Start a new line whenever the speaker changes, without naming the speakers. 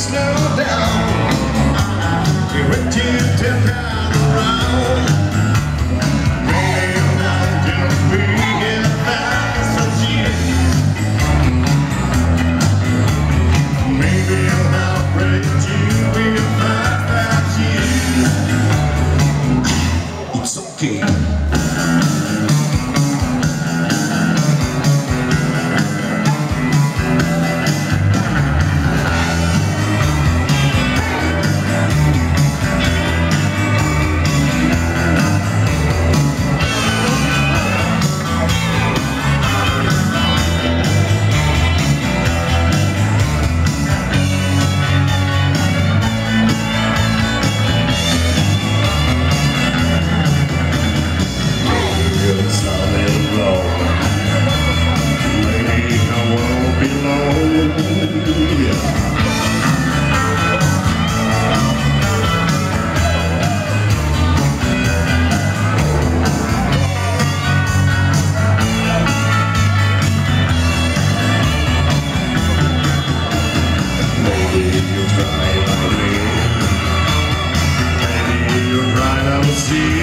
slow down. See